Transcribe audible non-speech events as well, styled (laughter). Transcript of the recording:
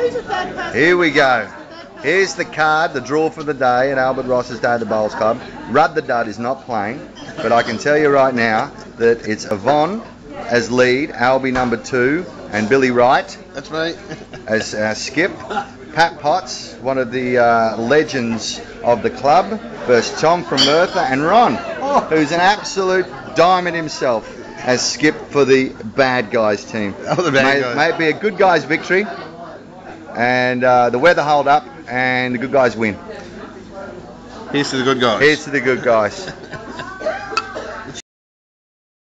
Here we go. Who's the third person? Here's the card, the draw for the day at Albert Ross's Day at the Bowls Club. Rudd the Dud is not playing, but I can tell you right now that it's Yvonne as lead, Albie number two, and Billy Wright That's me. as uh, skip. Pat Potts, one of the uh, legends of the club, versus Tom from Merthyr, and Ron, who's an absolute diamond himself, as skip for the bad guys team. Oh, the bad may, guys. May it be a good guys victory, and uh, the weather held up, and the good guys win. Here's to the good guys. Here's to the good guys. (laughs)